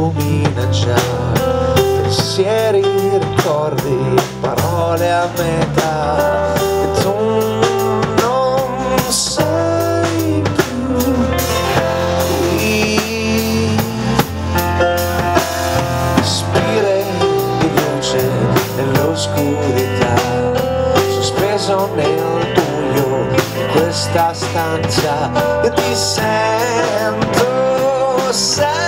più minacciare pensieri, ricordi, parole a metà. E tu non sei più. Qui spire di luce nell'oscurità. Sospeso nel buio di questa stanza. E ti sento sei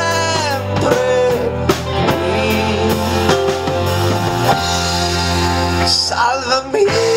love me.